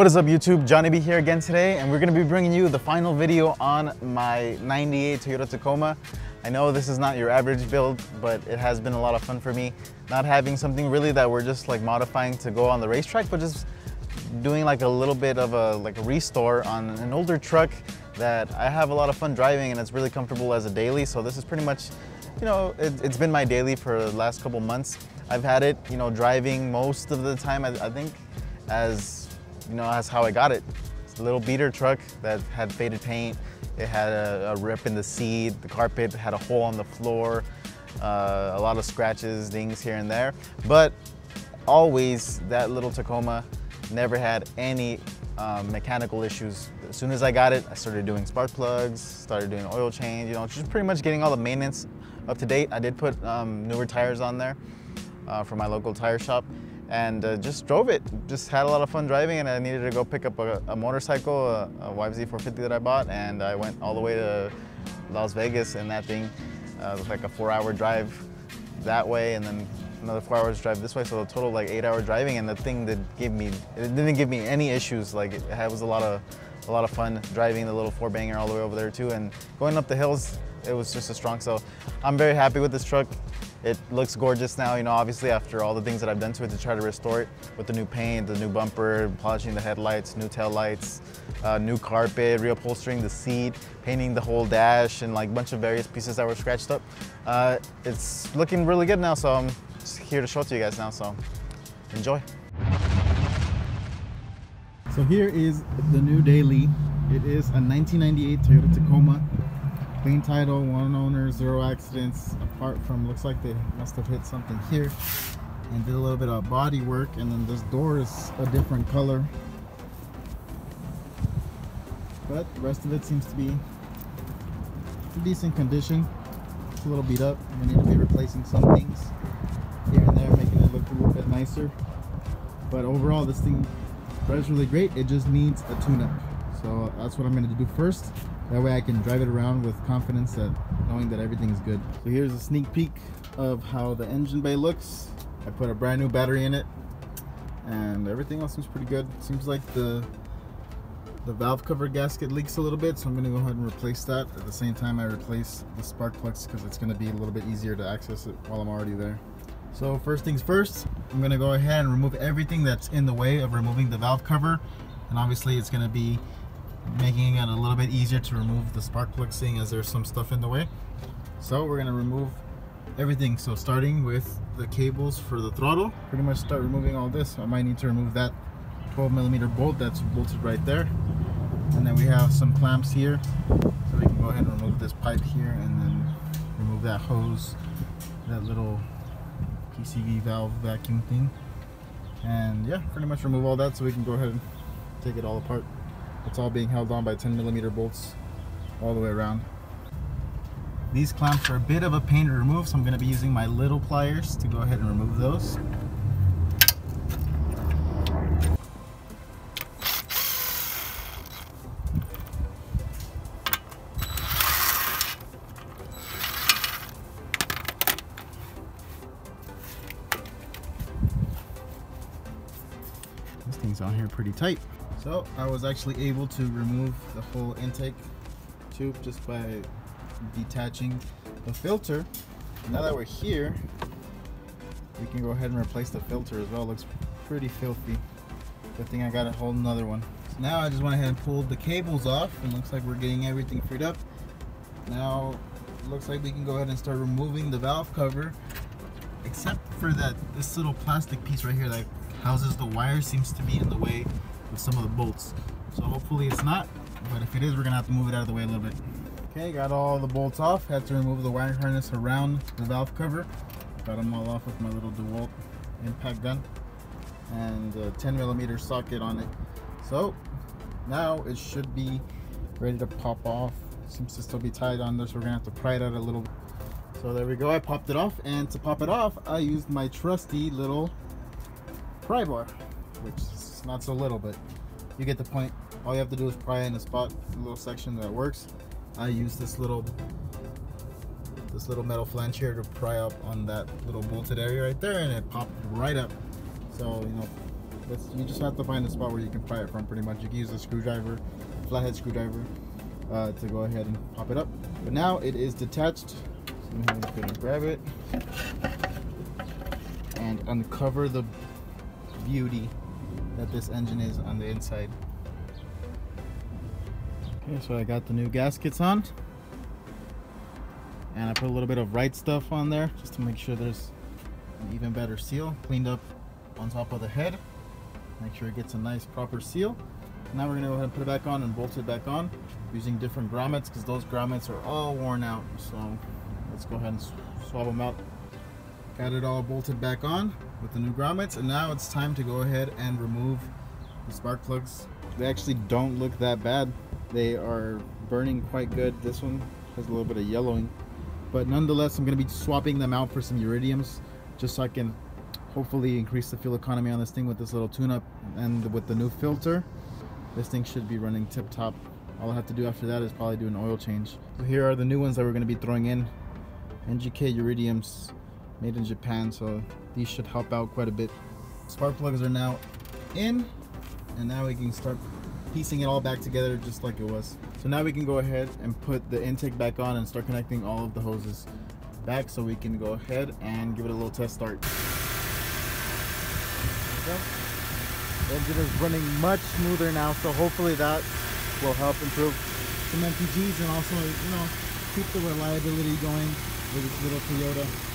What is up YouTube? Jonny B here again today and we're going to be bringing you the final video on my 98 Toyota Tacoma. I know this is not your average build, but it has been a lot of fun for me. Not having something really that we're just like modifying to go on the racetrack, but just doing like a little bit of a like a restore on an older truck that I have a lot of fun driving and it's really comfortable as a daily. So this is pretty much, you know, it, has been my daily for the last couple months. I've had it, you know, driving most of the time, I, I think, as, you know, as how I got it. It's a little beater truck that had faded paint. It had a, a rip in the seat. The carpet had a hole on the floor. Uh, a lot of scratches, dings here and there. But always that little Tacoma never had any um, mechanical issues. As soon as I got it, I started doing spark plugs, started doing oil change, you know, just pretty much getting all the maintenance up to date. I did put um, newer tires on there uh, from my local tire shop and uh, just drove it. Just had a lot of fun driving and I needed to go pick up a, a motorcycle, a, a YZ450 that I bought and I went all the way to Las Vegas and that thing uh, was like a four hour drive that way and then another four hours drive this way, so a total like eight hour driving and the thing that gave me, it didn't give me any issues. Like it, it was a lot of, a lot of fun driving the little four banger all the way over there too and going up the hills, it was just a strong. So I'm very happy with this truck. It looks gorgeous now, you know, obviously after all the things that I've done to it to try to restore it with the new paint, the new bumper, polishing the headlights, new tail lights, uh, new carpet, reupholstering the seat, painting the whole dash and like a bunch of various pieces that were scratched up. Uh, it's looking really good now, so I'm just here to show it to you guys now, so enjoy. So here is the new daily. It is a 1998 Toyota Tacoma clean title one owner zero accidents apart from looks like they must have hit something here. And did a little bit of body work and then this door is a different color. But the rest of it seems to be in decent condition. It's a little beat up. We need to be replacing some things here and there making it look a little bit nicer. But overall this thing drives really great. It just needs a tune-up. So that's what I'm going to do first that way I can drive it around with confidence that knowing that everything is good. So here's a sneak peek of how the engine bay looks. I put a brand new battery in it and everything else seems pretty good. Seems like the the valve cover gasket leaks a little bit so I'm going to go ahead and replace that at the same time I replace the spark plugs because it's going to be a little bit easier to access it while I'm already there. So first things first, I'm going to go ahead and remove everything that's in the way of removing the valve cover and obviously it's going to be making it a little bit easier to remove the spark plug seeing as there's some stuff in the way. So we're gonna remove everything. So starting with the cables for the throttle, pretty much start removing all this. I might need to remove that 12 millimeter bolt that's bolted right there. And then we have some clamps here. So we can go ahead and remove this pipe here and then remove that hose, that little PCV valve vacuum thing. And yeah, pretty much remove all that so we can go ahead and take it all apart. It's all being held on by 10 millimeter bolts all the way around. These clamps are a bit of a pain to remove, so I'm going to be using my little pliers to go ahead and remove those. This thing's on here pretty tight. So I was actually able to remove the whole intake tube just by detaching the filter. Now that we're here, we can go ahead and replace the filter as well. It looks pretty filthy. Good thing I got a whole another one. So now I just went ahead and pulled the cables off and looks like we're getting everything freed up. Now looks like we can go ahead and start removing the valve cover except for that this little plastic piece right here that houses the wire seems to be in the way with some of the bolts. So hopefully it's not, but if it is, we're gonna have to move it out of the way a little bit. Okay, got all the bolts off. Had to remove the wire harness around the valve cover. Got them all off with my little DeWalt impact gun and a 10 millimeter socket on it. So now it should be ready to pop off. Seems to still be tied on there, so we're gonna have to pry it out a little. So there we go, I popped it off, and to pop it off, I used my trusty little pry bar, which not so little, but you get the point. All you have to do is pry in a spot, a little section that works. I use this little this little metal flange here to pry up on that little bolted area right there and it popped right up. So, you know, you just have to find a spot where you can pry it from pretty much. You can use a screwdriver, flathead screwdriver, uh, to go ahead and pop it up. But now it is detached. So I'm just gonna grab it and uncover the beauty that this engine is on the inside. Okay, so I got the new gaskets on. And I put a little bit of right stuff on there just to make sure there's an even better seal. Cleaned up on top of the head. Make sure it gets a nice proper seal. Now we're gonna go ahead and put it back on and bolt it back on using different grommets because those grommets are all worn out. So let's go ahead and swap them out. Got it all bolted back on with the new grommets and now it's time to go ahead and remove the spark plugs. They actually don't look that bad. They are burning quite good. This one has a little bit of yellowing but nonetheless I'm going to be swapping them out for some iridiums just so I can hopefully increase the fuel economy on this thing with this little tune-up and with the new filter this thing should be running tip-top all I have to do after that is probably do an oil change so here are the new ones that we're going to be throwing in NGK iridiums made in Japan so these should help out quite a bit. Spark plugs are now in and now we can start piecing it all back together just like it was. So now we can go ahead and put the intake back on and start connecting all of the hoses back so we can go ahead and give it a little test start. Engine is running much smoother now, so hopefully that will help improve some MPGs and also, you know, keep the reliability going with this little Toyota.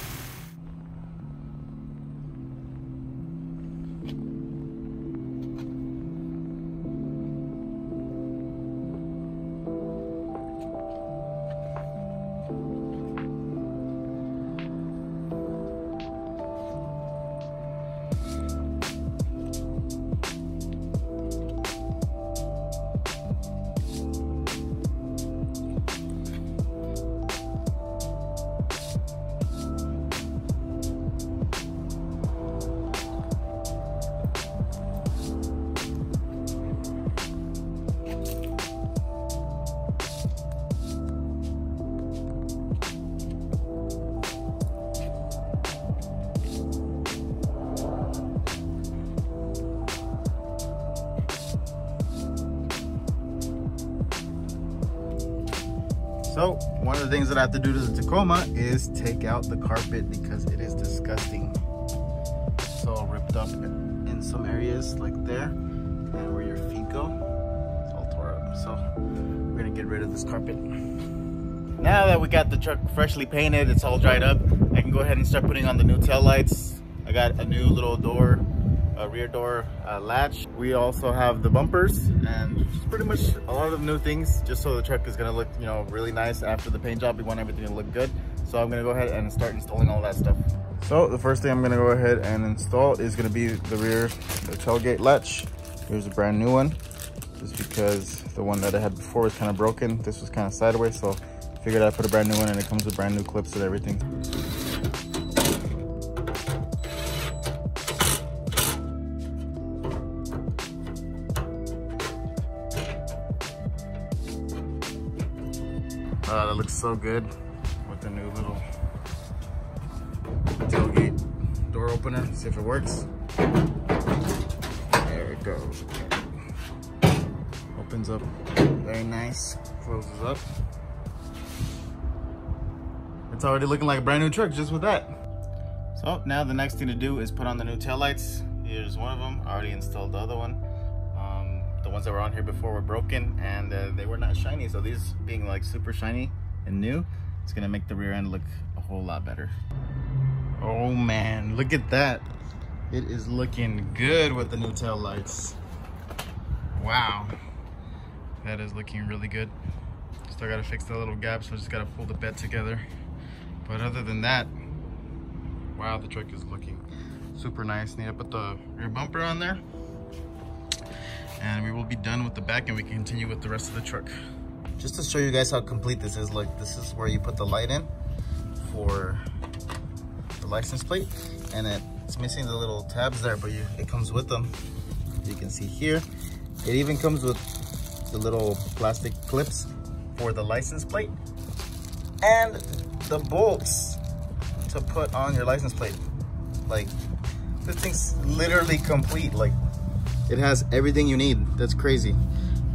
The things that I have to do to the Tacoma is take out the carpet because it is disgusting. It's all ripped up in some areas like there and where your feet go, it's all tore up. So we're gonna get rid of this carpet. Now that we got the truck freshly painted, it's all dried up, I can go ahead and start putting on the new tail lights. I got a new little door a rear door uh, latch. We also have the bumpers and pretty much a lot of new things just so the truck is gonna look, you know, really nice after the paint job. We want everything to look good. So I'm gonna go ahead and start installing all that stuff. So the first thing I'm gonna go ahead and install is gonna be the rear the tailgate latch. Here's a brand new one just because the one that I had before was kind of broken. This was kind of sideways, so figured I'd put a brand new one and it comes with brand new clips and everything. So good with the new little tailgate door opener. See if it works. There it goes. Opens up very nice, closes up. It's already looking like a brand new truck just with that. So now the next thing to do is put on the new tail lights. Here's one of them. I already installed the other one the ones that were on here before were broken and uh, they were not shiny so these being like super shiny and new it's gonna make the rear end look a whole lot better. Oh man look at that. It is looking good with the new tail lights. Wow. That is looking really good. Still gotta fix the little gap so I just gotta pull the bed together. But other than that wow the truck is looking super nice. Need to put the rear bumper on there. And we will be done with the back and we can continue with the rest of the truck. Just to show you guys how complete this is, look, this is where you put the light in for the license plate and it's missing the little tabs there, but you, it comes with them. You can see here. It even comes with the little plastic clips for the license plate and the bolts to put on your license plate. Like this thing's literally complete. Like it has everything you need. That's crazy.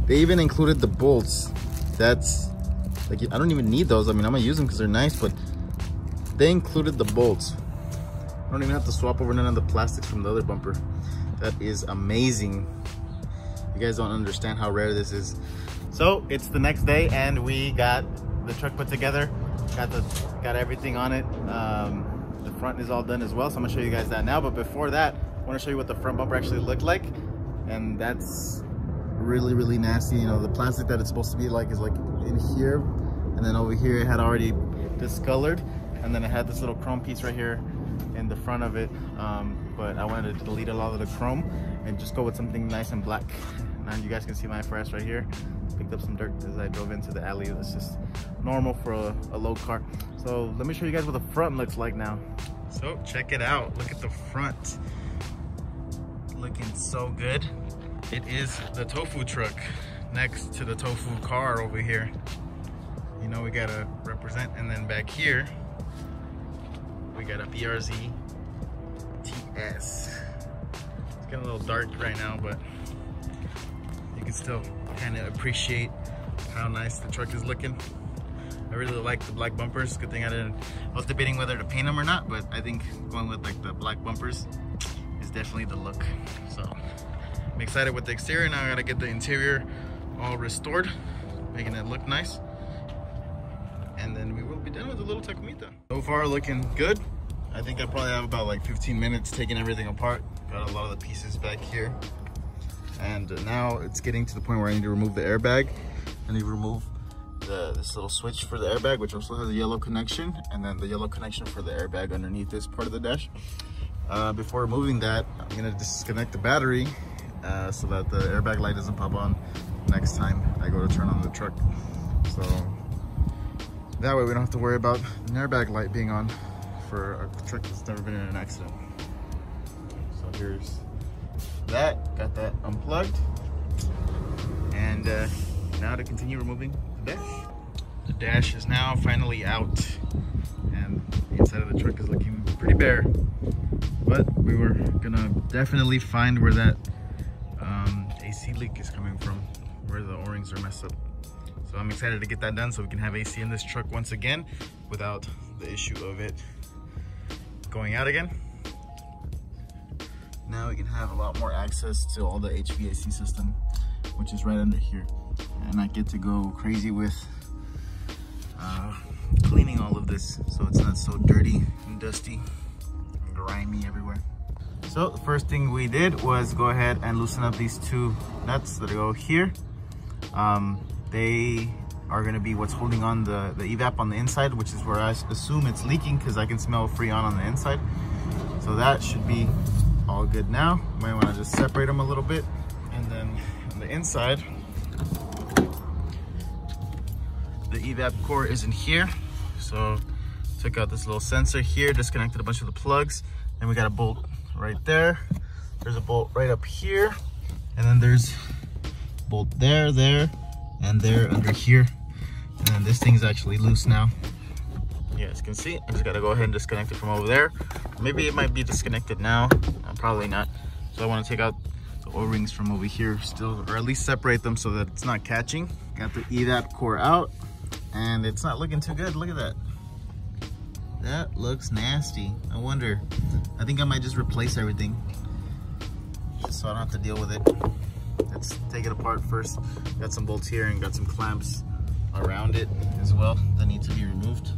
They even included the bolts. That's like, I don't even need those. I mean, I'm gonna use them because they're nice, but they included the bolts. I don't even have to swap over none of the plastics from the other bumper. That is amazing. You guys don't understand how rare this is. So it's the next day and we got the truck put together. Got the got everything on it. Um, the front is all done as well. So I'm gonna show you guys that now. But before that, I wanna show you what the front bumper actually looked like. And that's really, really nasty. You know, the plastic that it's supposed to be like is like in here. And then over here it had already discolored. And then it had this little chrome piece right here in the front of it. Um, but I wanted to delete a lot of the chrome and just go with something nice and black. Now you guys can see my FRS right here. Picked up some dirt as I drove into the alley. That's just normal for a, a low car. So let me show you guys what the front looks like now. So check it out. Look at the front. Looking so good. It is the tofu truck next to the tofu car over here. You know, we gotta represent. And then back here, we got a BRZ TS. It's getting a little dark right now, but you can still kind of appreciate how nice the truck is looking. I really like the black bumpers. Good thing I didn't, I was debating whether to paint them or not, but I think going with like the black bumpers is definitely the look. So I'm excited with the exterior. Now I gotta get the interior all restored, making it look nice. And then we will be done with the little Tacomita. So far looking good. I think I probably have about like 15 minutes taking everything apart. Got a lot of the pieces back here. And now it's getting to the point where I need to remove the airbag. I need to remove the, this little switch for the airbag, which also has a yellow connection, and then the yellow connection for the airbag underneath this part of the dash. Uh, before removing that, I'm gonna disconnect the battery uh, so that the airbag light doesn't pop on next time I go to turn on the truck. So that way we don't have to worry about an airbag light being on for a truck that's never been in an accident. So here's that, got that unplugged. And uh, now to continue removing the dash. The dash is now finally out and the inside of the truck is looking pretty bare. But we were gonna definitely find where that leak is coming from, where the O-rings are messed up. So I'm excited to get that done so we can have AC in this truck once again without the issue of it going out again. Now we can have a lot more access to all the HVAC system, which is right under here. And I get to go crazy with uh, cleaning all of this so it's not so dirty and dusty and grimy everywhere. So the first thing we did was go ahead and loosen up these two nuts that go here. Um, they are gonna be what's holding on the, the evap on the inside, which is where I assume it's leaking because I can smell Freon on the inside. So that should be all good now. Might wanna just separate them a little bit. And then on the inside, the evap core is in here. So took out this little sensor here, disconnected a bunch of the plugs. and we got a bolt right there. There's a bolt right up here. And then there's bolt there, there, and there under here. And this thing's actually loose now. Yeah, you can see, I just gotta go ahead and disconnect it from over there. Maybe it might be disconnected now, uh, probably not. So I wanna take out the O-rings from over here still, or at least separate them so that it's not catching. Got the EVAP core out, and it's not looking too good. Look at that. That looks nasty. I wonder, I think I might just replace everything just so I don't have to deal with it. Let's take it apart first. Got some bolts here and got some clamps around it as well that need to be removed.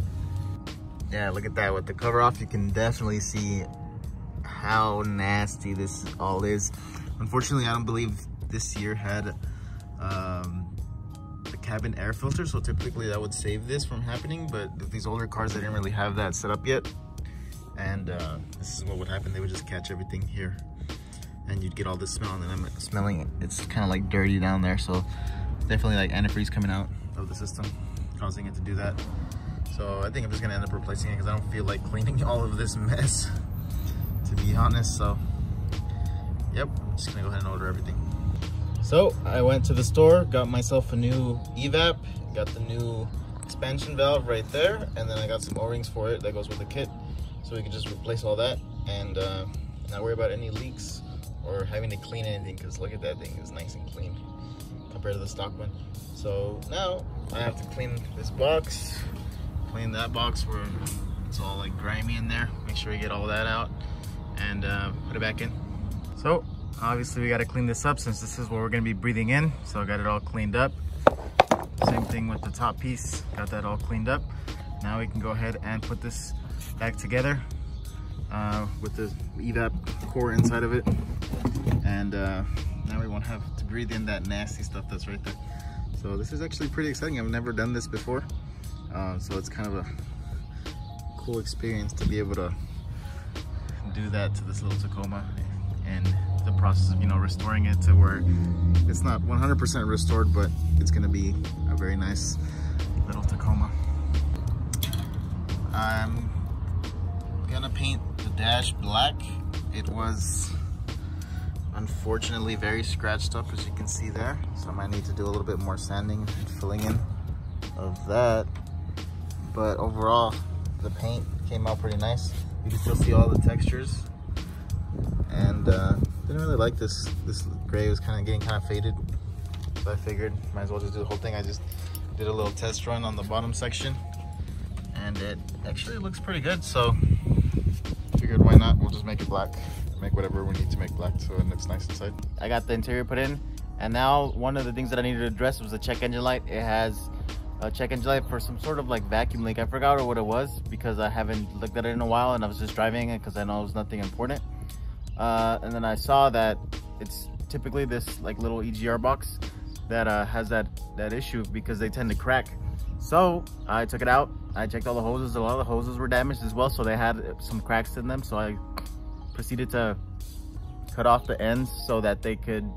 Yeah, look at that. With the cover off, you can definitely see how nasty this all is. Unfortunately, I don't believe this year had um, cabin air filter, so typically that would save this from happening, but these older cars, they didn't really have that set up yet. And uh, this is what would happen. They would just catch everything here and you'd get all this smell and I'm smelling it. It's kind of like dirty down there. So definitely like antifreeze coming out of the system, causing it to do that. So I think I'm just gonna end up replacing it because I don't feel like cleaning all of this mess, to be honest. So, yep, I'm just gonna go ahead and order everything. So I went to the store, got myself a new evap, got the new expansion valve right there, and then I got some O-rings for it that goes with the kit. So we can just replace all that and uh, not worry about any leaks or having to clean anything because look at that thing, it's nice and clean compared to the stock one. So now I have to clean this box, clean that box where it's all like grimy in there. Make sure you get all that out and uh, put it back in. So obviously we got to clean this up since this is what we're going to be breathing in. So I got it all cleaned up. Same thing with the top piece, got that all cleaned up. Now we can go ahead and put this back together uh, with the evap core inside of it. And uh, now we won't have to breathe in that nasty stuff that's right there. So this is actually pretty exciting. I've never done this before. Uh, so it's kind of a cool experience to be able to do that to this little Tacoma and the process of, you know, restoring it to where it's not 100% restored, but it's gonna be a very nice little Tacoma. I'm gonna paint the dash black. It was unfortunately very scratched up as you can see there. So I might need to do a little bit more sanding and filling in of that. But overall, the paint came out pretty nice. You can still see all the textures. And uh, like this. This gray was kind of getting kind of faded. So I figured might as well just do the whole thing. I just did a little test run on the bottom section and it actually looks pretty good. So figured why not? We'll just make it black. Make whatever we need to make black so it looks nice inside. I got the interior put in and now one of the things that I needed to address was the check engine light. It has a check engine light for some sort of like vacuum leak. I forgot what it was because I haven't looked at it in a while and I was just driving it because I know it was nothing important. Uh, and then I saw that it's typically this like little EGR box that uh, has that, that issue because they tend to crack. So I took it out. I checked all the hoses. A lot of the hoses were damaged as well. So they had some cracks in them. So I proceeded to cut off the ends so that they could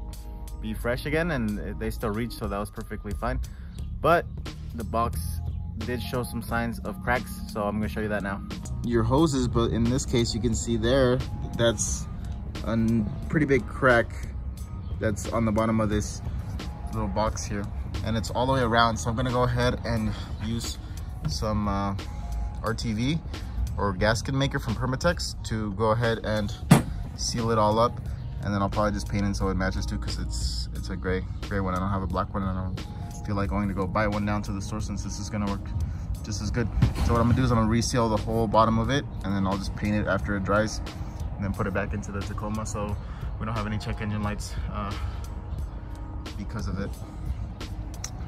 be fresh again and they still reach. So that was perfectly fine. But the box did show some signs of cracks. So I'm gonna show you that now. Your hoses, but in this case, you can see there, that's a pretty big crack that's on the bottom of this little box here. And it's all the way around. So i'm gonna go ahead and use some uh, rtv or gasket maker from permatex to go ahead and seal it all up. And then i'll probably just paint it so it matches too because it's it's a gray gray one. I don't have a black one and i don't feel like going to go buy one down to the store since this is gonna work just as good. So what i'm gonna do is i'm gonna reseal the whole bottom of it and then i'll just paint it after it dries and then put it back into the tacoma so we don't have any check engine lights uh, because of it.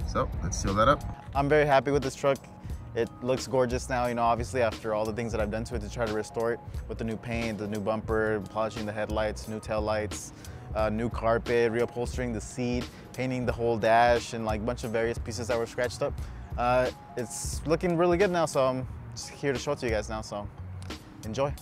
So let's seal that up. I'm very happy with this truck. It looks gorgeous now, you know, obviously after all the things that I've done to it to try to restore it with the new paint, the new bumper, polishing the headlights, new tail lights, uh, new carpet, reupholstering the seat, painting the whole dash and like a bunch of various pieces that were scratched up. Uh, it's looking really good now, so I'm just here to show it to you guys now, so enjoy.